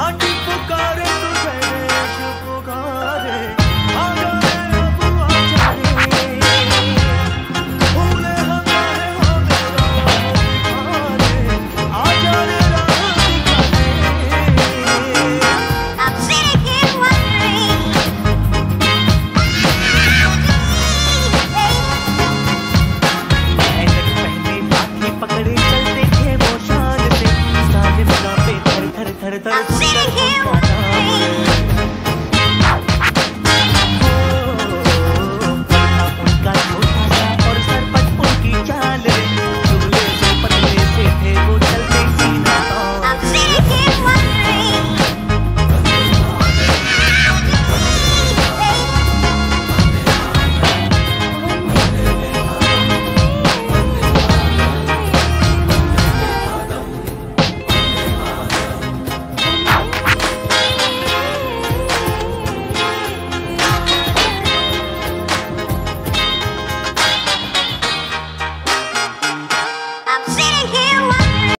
பாட்டு I'm sitting here with a dream.